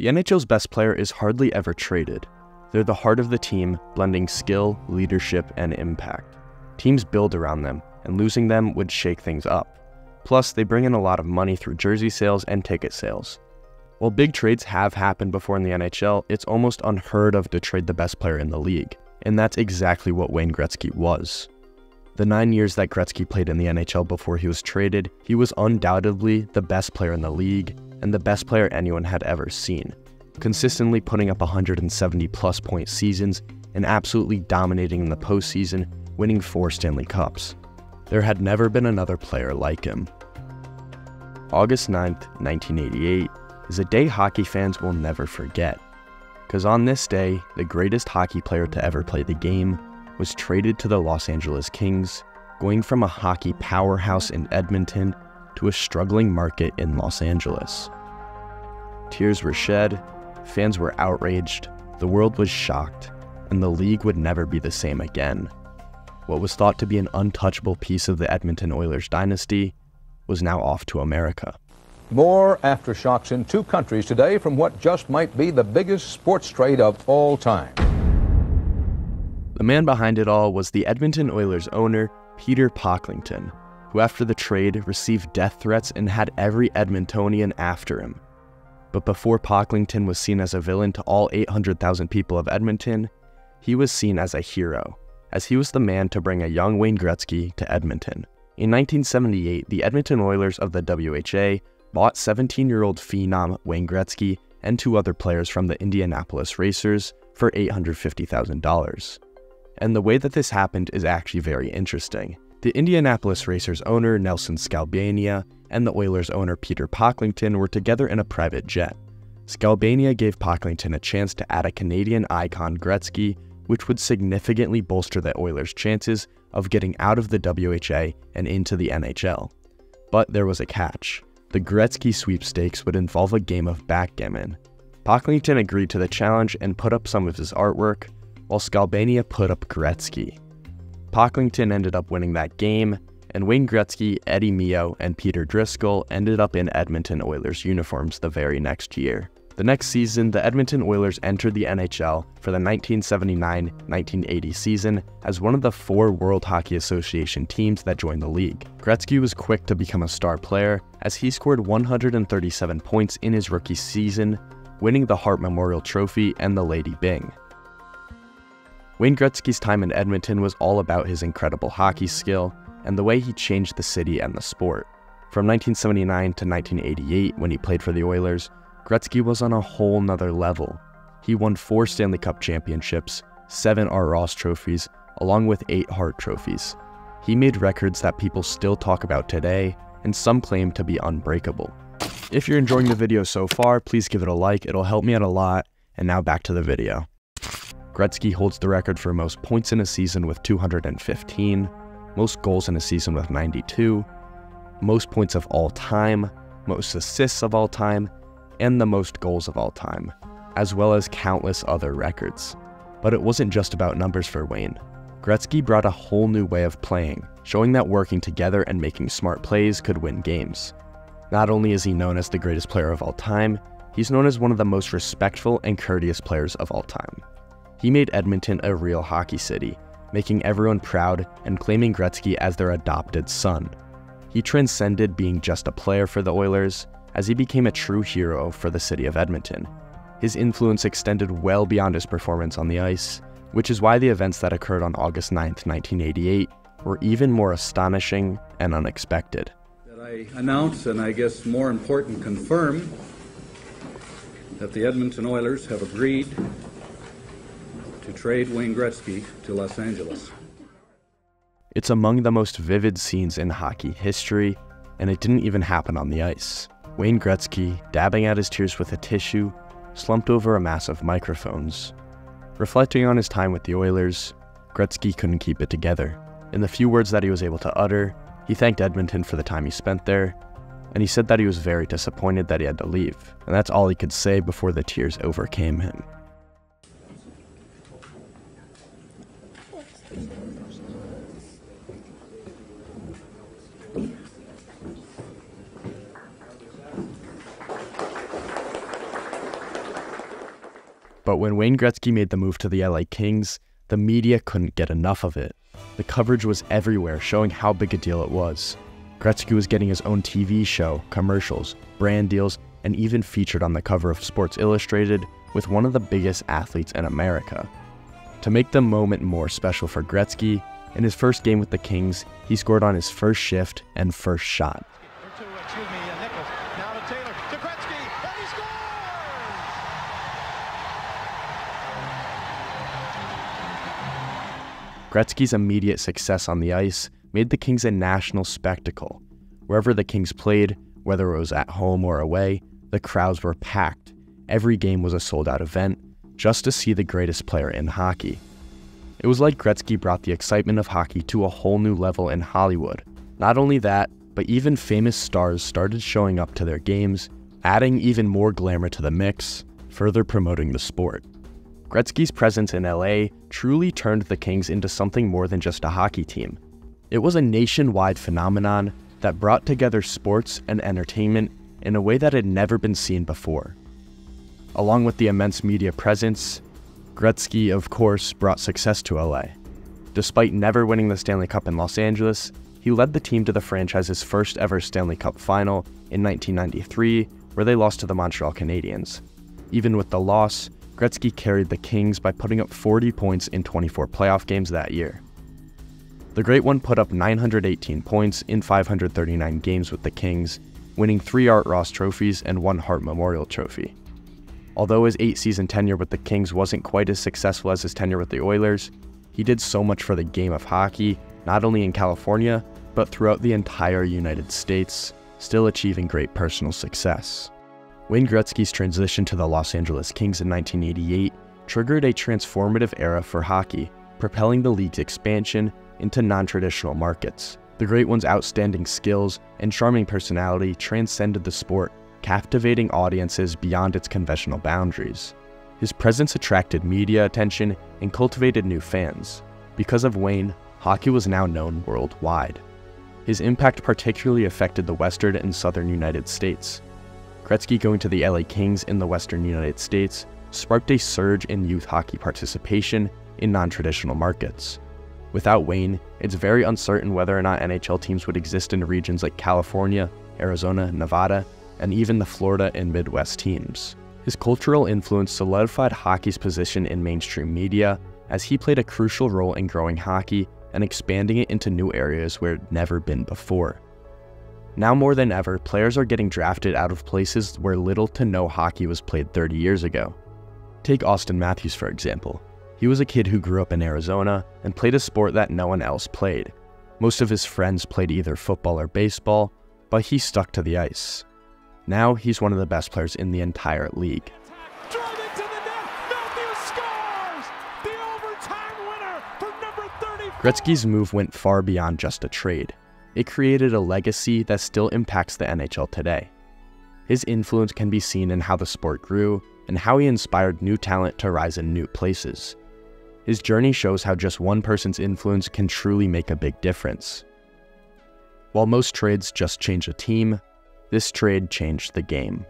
The NHL's best player is hardly ever traded. They're the heart of the team, blending skill, leadership, and impact. Teams build around them, and losing them would shake things up. Plus, they bring in a lot of money through jersey sales and ticket sales. While big trades have happened before in the NHL, it's almost unheard of to trade the best player in the league, and that's exactly what Wayne Gretzky was. The nine years that Gretzky played in the NHL before he was traded, he was undoubtedly the best player in the league and the best player anyone had ever seen, consistently putting up 170 plus point seasons and absolutely dominating in the postseason, winning four Stanley Cups. There had never been another player like him. August 9th, 1988, is a day hockey fans will never forget. Because on this day, the greatest hockey player to ever play the game was traded to the Los Angeles Kings, going from a hockey powerhouse in Edmonton to a struggling market in Los Angeles. Tears were shed, fans were outraged, the world was shocked, and the league would never be the same again. What was thought to be an untouchable piece of the Edmonton Oilers dynasty was now off to America. More aftershocks in two countries today from what just might be the biggest sports trade of all time. The man behind it all was the Edmonton Oilers owner, Peter Pocklington, who after the trade received death threats and had every Edmontonian after him. But before Pocklington was seen as a villain to all 800,000 people of Edmonton, he was seen as a hero, as he was the man to bring a young Wayne Gretzky to Edmonton. In 1978, the Edmonton Oilers of the WHA bought 17 year old phenom Wayne Gretzky and two other players from the Indianapolis Racers for $850,000. And the way that this happened is actually very interesting. The Indianapolis Racers owner Nelson Skalbania and the Oilers owner Peter Pocklington were together in a private jet. Skalbania gave Pocklington a chance to add a Canadian icon Gretzky, which would significantly bolster the Oilers' chances of getting out of the WHA and into the NHL. But there was a catch. The Gretzky sweepstakes would involve a game of backgammon. Pocklington agreed to the challenge and put up some of his artwork, while Skalbania put up Gretzky. Pocklington ended up winning that game, and Wayne Gretzky, Eddie Mio, and Peter Driscoll ended up in Edmonton Oilers uniforms the very next year. The next season, the Edmonton Oilers entered the NHL for the 1979-1980 season as one of the four World Hockey Association teams that joined the league. Gretzky was quick to become a star player as he scored 137 points in his rookie season, winning the Hart Memorial Trophy and the Lady Byng. Wayne Gretzky's time in Edmonton was all about his incredible hockey skill and the way he changed the city and the sport. From 1979 to 1988, when he played for the Oilers, Gretzky was on a whole nother level. He won four Stanley Cup championships, seven Art Ross trophies, along with eight Hart trophies. He made records that people still talk about today, and some claim to be unbreakable. If you're enjoying the video so far, please give it a like, it'll help me out a lot, and now back to the video. Gretzky holds the record for most points in a season with 215, most goals in a season with 92, most points of all time, most assists of all time, and the most goals of all time, as well as countless other records. But it wasn't just about numbers for Wayne. Gretzky brought a whole new way of playing, showing that working together and making smart plays could win games. Not only is he known as the greatest player of all time, he's known as one of the most respectful and courteous players of all time. He made Edmonton a real hockey city, making everyone proud and claiming Gretzky as their adopted son. He transcended being just a player for the Oilers as he became a true hero for the city of Edmonton. His influence extended well beyond his performance on the ice, which is why the events that occurred on August 9, 1988 were even more astonishing and unexpected. That I announce and I guess more important confirm that the Edmonton Oilers have agreed to trade Wayne Gretzky to Los Angeles. It's among the most vivid scenes in hockey history, and it didn't even happen on the ice. Wayne Gretzky, dabbing at his tears with a tissue, slumped over a mass of microphones. Reflecting on his time with the Oilers, Gretzky couldn't keep it together. In the few words that he was able to utter, he thanked Edmonton for the time he spent there, and he said that he was very disappointed that he had to leave, and that's all he could say before the tears overcame him. But when Wayne Gretzky made the move to the LA Kings, the media couldn't get enough of it. The coverage was everywhere, showing how big a deal it was. Gretzky was getting his own TV show, commercials, brand deals, and even featured on the cover of Sports Illustrated with one of the biggest athletes in America. To make the moment more special for Gretzky, in his first game with the Kings, he scored on his first shift and first shot. Gretzky's immediate success on the ice made the Kings a national spectacle. Wherever the Kings played, whether it was at home or away, the crowds were packed. Every game was a sold out event, just to see the greatest player in hockey. It was like Gretzky brought the excitement of hockey to a whole new level in Hollywood. Not only that, but even famous stars started showing up to their games, adding even more glamour to the mix, further promoting the sport. Gretzky's presence in LA truly turned the Kings into something more than just a hockey team. It was a nationwide phenomenon that brought together sports and entertainment in a way that had never been seen before. Along with the immense media presence, Gretzky, of course, brought success to LA. Despite never winning the Stanley Cup in Los Angeles, he led the team to the franchise's first ever Stanley Cup final in 1993, where they lost to the Montreal Canadiens. Even with the loss, Gretzky carried the Kings by putting up 40 points in 24 playoff games that year. The Great One put up 918 points in 539 games with the Kings, winning three Art Ross trophies and one Hart Memorial Trophy. Although his eight season tenure with the Kings wasn't quite as successful as his tenure with the Oilers, he did so much for the game of hockey, not only in California, but throughout the entire United States, still achieving great personal success. Wayne Gretzky's transition to the Los Angeles Kings in 1988 triggered a transformative era for hockey, propelling the league's expansion into non traditional markets. The Great One's outstanding skills and charming personality transcended the sport, captivating audiences beyond its conventional boundaries. His presence attracted media attention and cultivated new fans. Because of Wayne, hockey was now known worldwide. His impact particularly affected the western and southern United States, Gretzky going to the LA Kings in the western United States sparked a surge in youth hockey participation in non traditional markets. Without Wayne, it's very uncertain whether or not NHL teams would exist in regions like California, Arizona, Nevada, and even the Florida and Midwest teams. His cultural influence solidified hockey's position in mainstream media as he played a crucial role in growing hockey and expanding it into new areas where it had never been before. Now more than ever, players are getting drafted out of places where little to no hockey was played 30 years ago. Take Auston Matthews, for example. He was a kid who grew up in Arizona and played a sport that no one else played. Most of his friends played either football or baseball, but he stuck to the ice. Now he's one of the best players in the entire league. Gretzky's move went far beyond just a trade it created a legacy that still impacts the NHL today. His influence can be seen in how the sport grew and how he inspired new talent to rise in new places. His journey shows how just one person's influence can truly make a big difference. While most trades just change a team, this trade changed the game.